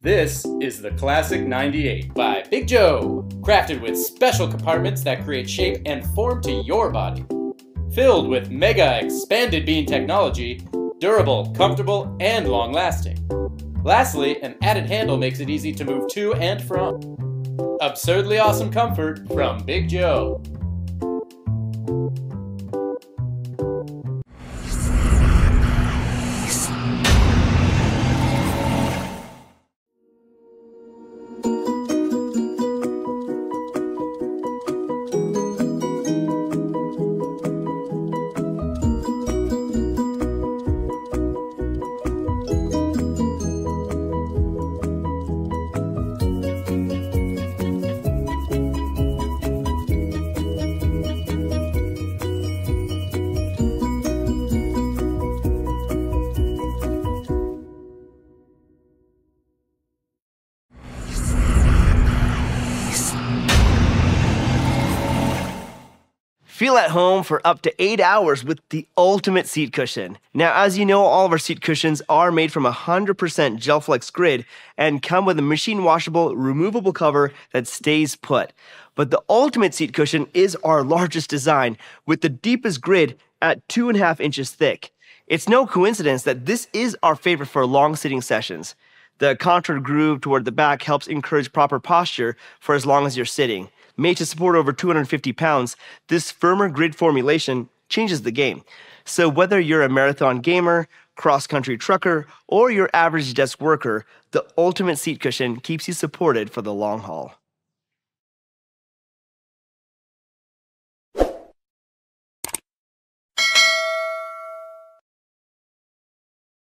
This is the Classic 98 by Big Joe, crafted with special compartments that create shape and form to your body. Filled with mega expanded bean technology, durable, comfortable, and long lasting. Lastly, an added handle makes it easy to move to and from. Absurdly awesome comfort from Big Joe. Feel at home for up to eight hours with the ultimate seat cushion. Now, as you know, all of our seat cushions are made from 100% Gelflex grid and come with a machine washable, removable cover that stays put. But the ultimate seat cushion is our largest design with the deepest grid at two and a half inches thick. It's no coincidence that this is our favorite for long sitting sessions. The contoured groove toward the back helps encourage proper posture for as long as you're sitting. Made to support over 250 pounds, this firmer grid formulation changes the game. So whether you're a marathon gamer, cross-country trucker, or your average desk worker, the ultimate seat cushion keeps you supported for the long haul.